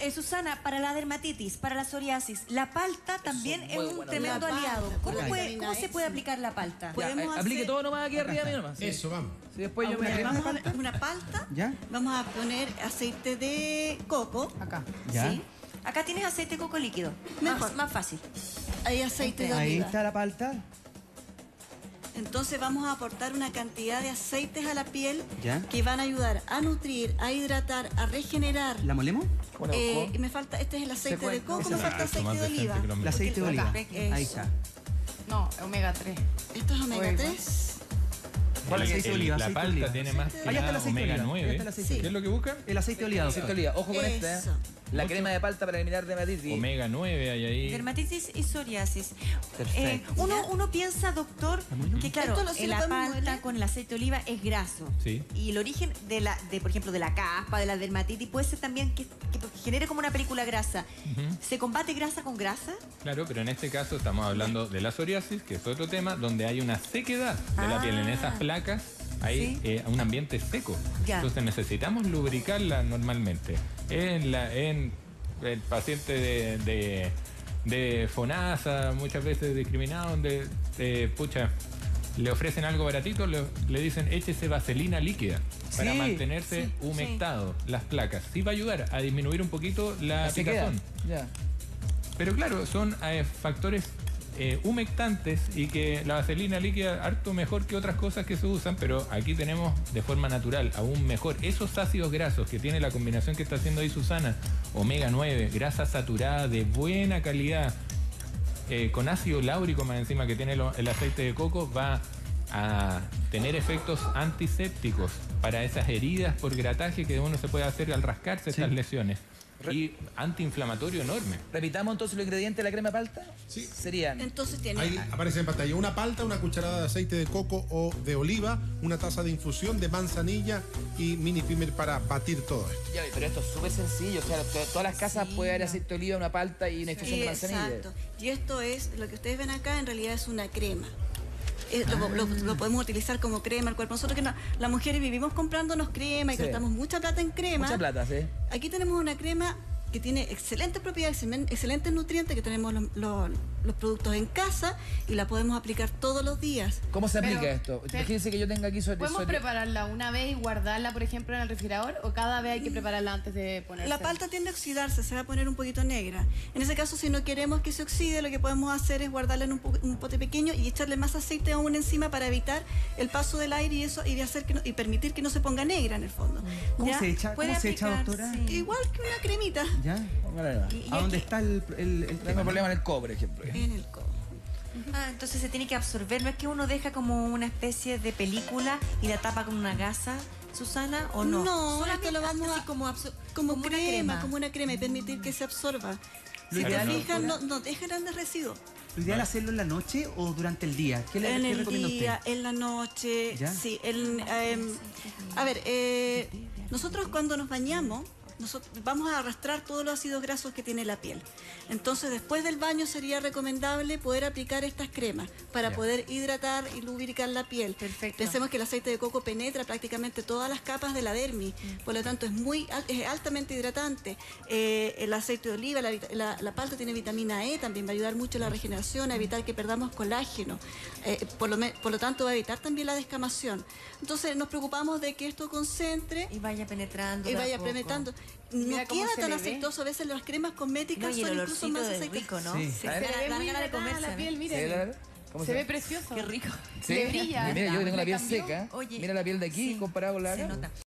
Eh, Susana, para la dermatitis, para la psoriasis, la palta también es un tremendo aliado. ¿Cómo, puede- se E, puede sí. aplicar la palta? Ya, Podemos eh, aplique hacer- todo nomás aquí arriba nomás. sí. Eso, vamos. Sí, después yo Ah, bueno, me... vamos a ver una palta. ¿Ya? Vamos a poner aceite de coco. Acá. Ya. ¿Sí? Acá tienes aceite de coco líquido. Mejor. Más, más fácil. Hay aceite de Ahí oliva. está la palta. Entonces vamos a aportar una cantidad de aceites a la piel Ya. que van a ayudar a nutrir, a hidratar, a regenerar. ¿La molemos? Bueno, Eh, me falta, este es el aceite de coco, me falta aceite de oliva. El aceite de oliva. Ahí está. No, omega 3. Esto es omega Oiga. 3. ¿Cuál El- aceite de el- oliva? La aceite palta oliva. tiene más que Ahí está el aceite de omega oliva. Ahí 9. está el aceite Sí. de ¿Qué es lo que buscan? El aceite de oliva, Aceite de oliva. Ojo con esta, Eso. ¿eh? La crema de palta para eliminar dermatitis. Omega 9 hay ahí. Dermatitis y psoriasis. Perfecto. Eh, uno, uno piensa, doctor, que claro, la palta con el aceite de oliva es graso. Sí. Y el origen de la, de, por ejemplo, de la caspa, de la dermatitis, puede ser también que, que genere como una película grasa. ¿Se combate grasa con grasa? Claro, pero en este caso estamos hablando de la psoriasis, que es otro tema, donde hay una sequedad de la piel. En Ah. esas placas hay Sí. eh, un ambiente seco. Ya. Entonces necesitamos lubricarla normalmente. En, la, en el paciente de, de, de FONASA, muchas veces discriminado, donde, eh, pucha, le ofrecen algo baratito, le, le dicen échese vaselina líquida para Sí, mantenerse sí, humectado las placas. Sí va a ayudar a disminuir un poquito la, picazón. Ya. Pero claro, son eh, factores eh, humectantes y que la vaselina líquida harto mejor que otras cosas que se usan, pero aquí tenemos de forma natural aún mejor. Esos ácidos grasos que tiene la combinación que está haciendo ahí Susana, omega 9, grasa saturada de buena calidad, eh, con ácido láurico más encima que tiene el aceite de coco, va a tener efectos antisépticos para esas heridas por grataje que uno se puede hacer al rascarse estas lesiones. Y antiinflamatorio enorme. Repitamos entonces los ingredientes de la crema palta. Sí. Serían Entonces tiene Ahí aparece en pantalla una palta, una cucharada de aceite de coco o de oliva, una taza de infusión de manzanilla y mini primer para batir todo esto. Ya, pero esto es súper sencillo. O sea, to- todas las casas puede haber aceite de oliva, una palta y una infusión Sí, de manzanilla. exacto. Y esto es, lo que ustedes ven acá, en realidad es una crema. Eh, lo, lo- lo podemos utilizar como crema al cuerpo. Nosotros que no- las mujeres vivimos comprándonos crema y Sí. gastamos mucha plata en crema. Mucha plata, ¿sí? Aquí tenemos una crema que tiene excelentes propiedades, excelen- excelentes nutrientes, que tenemos los, los- los productos en casa y la podemos aplicar todos los días. ¿Cómo se Pero, aplica esto? Imagínense que yo tenga aquí sobre... ¿Podemos sobre- prepararla una vez y guardarla, por ejemplo, en el refrigerador? ¿O cada vez hay que prepararla antes de ponerla? La palta tiende a oxidarse, se va a poner un poquito negra. En ese caso, si no queremos que se oxide, lo que podemos hacer es guardarla en un, po- un pote pequeño y echarle más aceite aún encima para evitar el paso del aire y eso y de hacer que no- y permitir que no se ponga negra en el fondo. ¿Cómo ¿Ya? se echa? ¿Cómo se echa, doctora? sí. Igual que una cremita ¿Ya? Y- y ¿A dónde está el, el, el Tengo problema en el cobre, ejemplo. en el codo. Ah, entonces se tiene que absorber. ¿No es que uno deja como una especie de película y la tapa con una gasa, Susana, o no? No, esto lo vamos a- como, Como, una crema, como una crema y permitir que se absorba. Si te fijas, no, no deja grandes residuos. ¿Lo ideal hacerlo en la noche o durante el día? ¿Qué le en qué el recomienda día, usted? en la noche, ¿Ya? sí. en, em, a ver, eh, nosotros cuando nos bañamos, nosotros vamos a arrastrar todos los ácidos grasos que tiene la piel. Entonces, después del baño sería recomendable poder aplicar estas cremas para poder hidratar y lubricar la piel. Perfecto. Pensemos que el aceite de coco penetra prácticamente todas las capas de la dermis, por lo tanto es muy es altamente hidratante. Eh, el aceite de oliva, la, la- la palta tiene vitamina E, también va a ayudar mucho a la regeneración, a evitar que perdamos colágeno. Eh, por, lo por lo tanto va a evitar también la descamación. Entonces nos preocupamos de que esto concentre Y vaya penetrando. y vaya poco. penetrando. No queda se tan aceitoso. A veces las cremas cosméticas No, son incluso más aceitosas. rico, ¿no? Sí. Se ver. da Se le ve muy de comerse. la piel, ¿Sí? miren. ¿Cómo Se ve precioso. Qué rico. Sí. Le brilla. Mira, yo tengo la piel cambió. seca. Oye, Mira la piel de aquí sí, comparado con la se acá. nota.